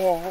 我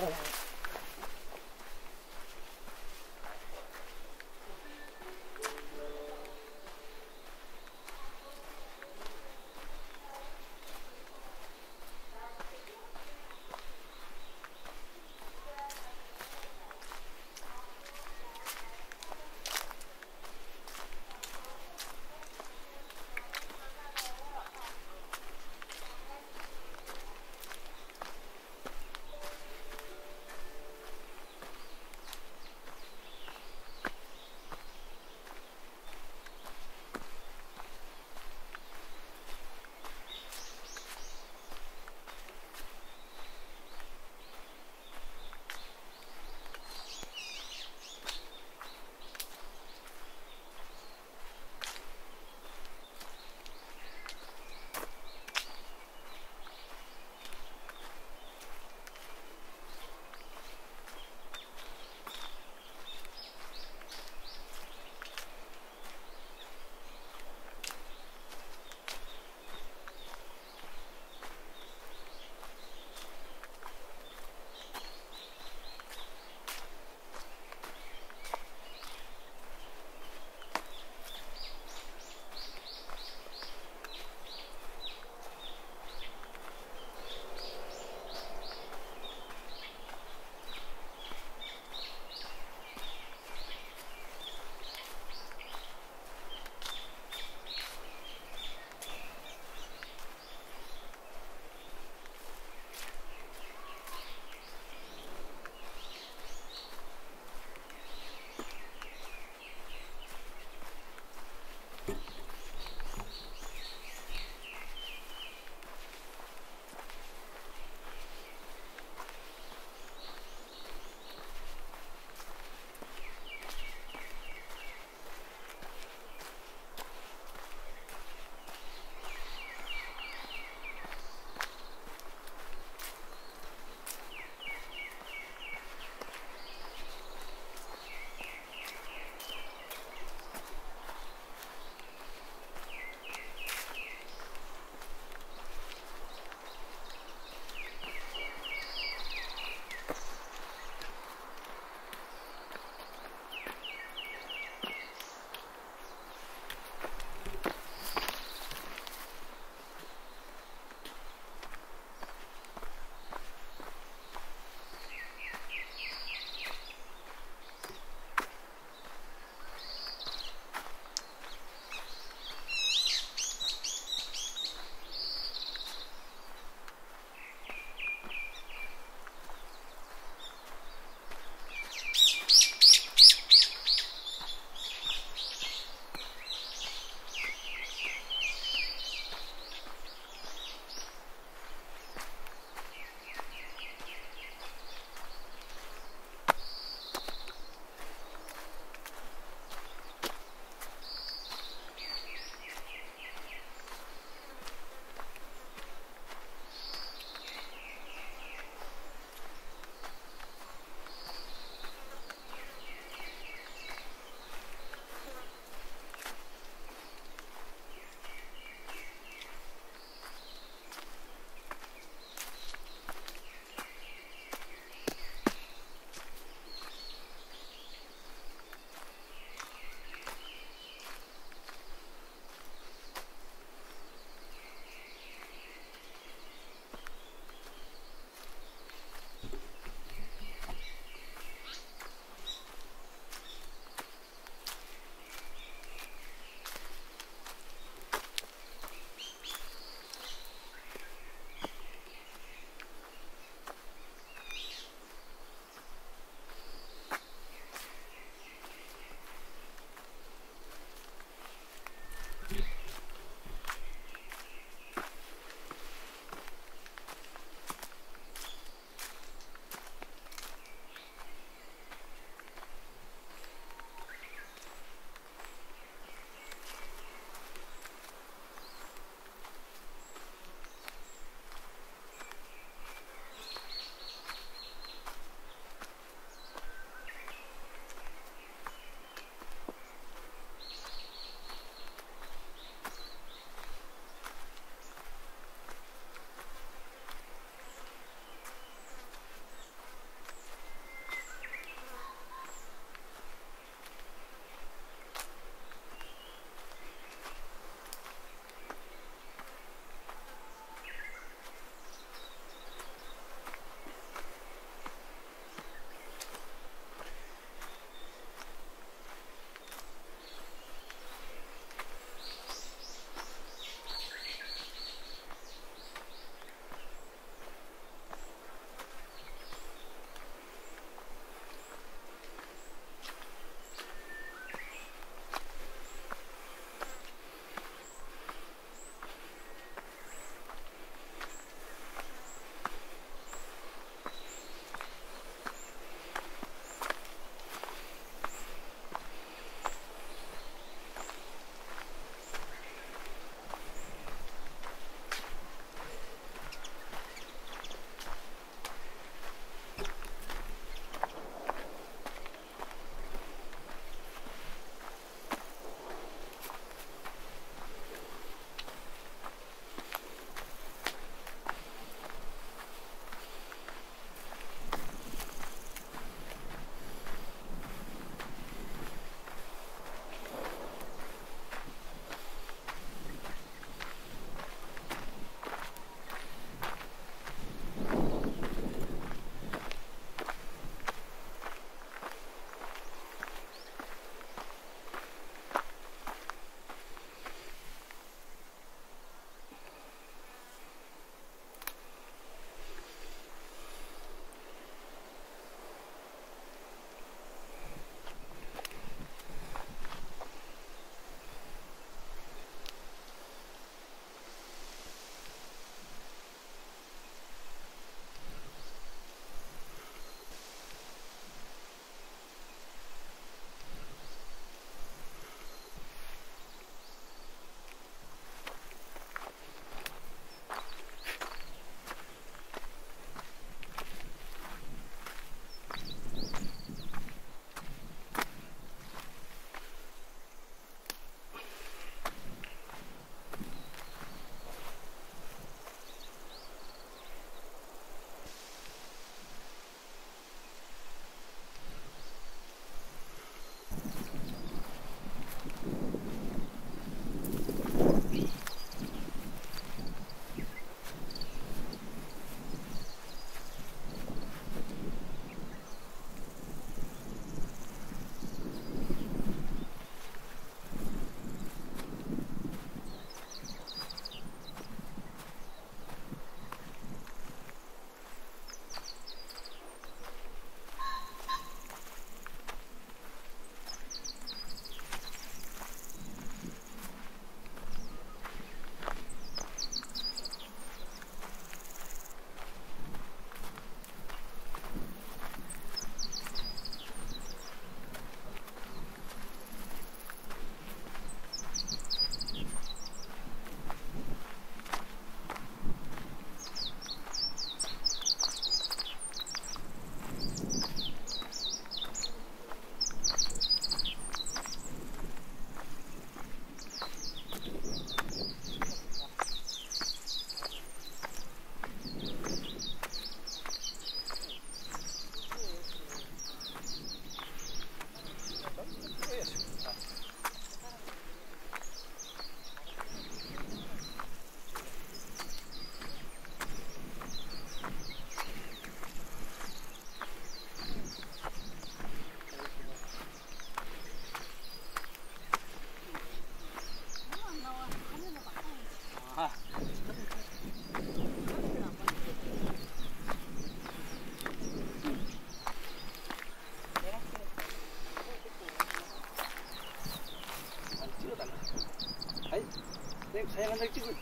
Hayvan da gidiyor.